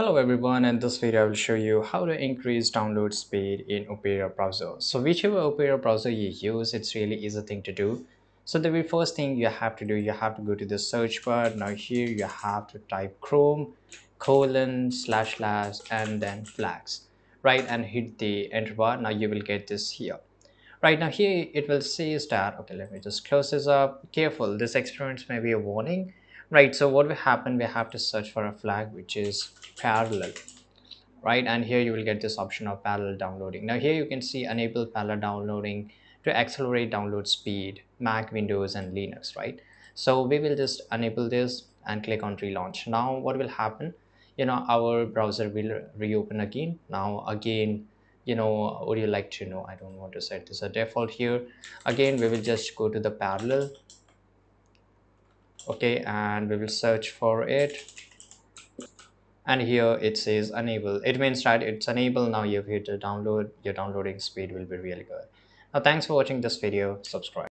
Hello everyone, in this video I will show you how to increase download speed in Opera browser. So whichever Opera browser you use, it's really easy thing to do. So the very first thing you have to do, you have to go to the search bar. Now here you have to type Chrome colon slash slash and then flags, right? And hit the enter bar. Now you will get this here. Right now here it will say that, okay, let me just close this up. Careful, this experience may be a warning right so what will happen we have to search for a flag which is parallel right? And here you will get this option of parallel downloading. Now here you can see enable parallel downloading to accelerate download speed mac windows and linux right? So we will just enable this and click on relaunch. Now what will happen? You know our browser will reopen again. Now again you know would you like to know? I don't want to set this a default here. Again we will just go to the parallel okay and we will search for it. And here it says enable. It means that it's enable. Now you've hit download. Your downloading speed will be really good. Now thanks for watching this video. Subscribe